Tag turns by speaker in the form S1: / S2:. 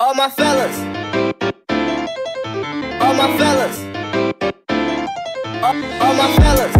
S1: All my fellas. All my fellas. All, my fellas.